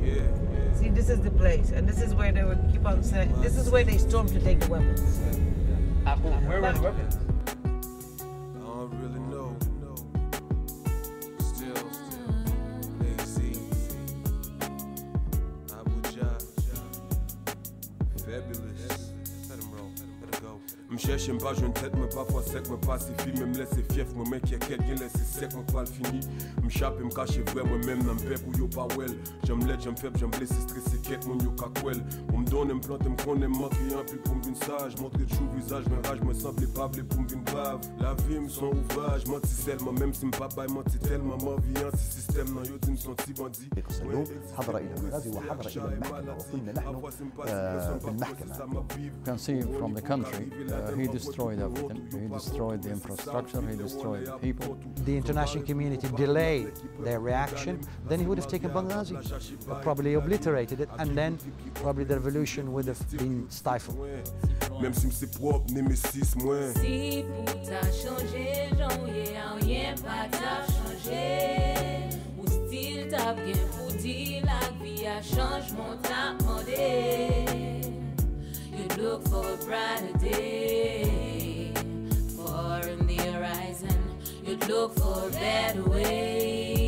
Yeah, yeah. See, this is the place, and this is where they would keep on saying. This is where they storm to take the weapons. Where were the weapons? I don't really know. Still, lazy. Abuja. Fabulous. Let him roll. Let him go. M'cherche pas, je ne tête, mais parfois sec, me pacifie, me me laisse fief, me mec qui a quête, laisse sec, me pas le fini. M'chape, me cache vrai, moi-même, dans paix pour yo pas well. J'aime l'aide, j'aime faible, j'aime blessé, stressé, quête, mon yo kakwel. On me donne, me plante, me connaît, me manque rien, puis pour me vin sage, montre le chou visage, me rage, me semble pas, pour me vin brave. La vie, me son ouvrage, menti seulement, même si me papa est menti tellement, ma vie, un système, non, yo, dis, son petit bandit. اليوم حضر الى بغداد وحضر الى المحكمه وكنا نحن آه، في المحكمه You can see from the country, uh, he destroyed everything. He destroyed the infrastructure, he destroyed the people. the international community delayed their reaction, then he would have taken Benghazi, probably obliterated it, and then probably the revolution would have been stifled. Même si c'est propre, Némésis, moins. Si pour ta changer, j'en rien pas ta changer. Ou style t'a bien pour dire la vie a changement t'a demandé. Look for a better way.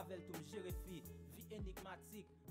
Avel tou m jere fi Vi enigmatik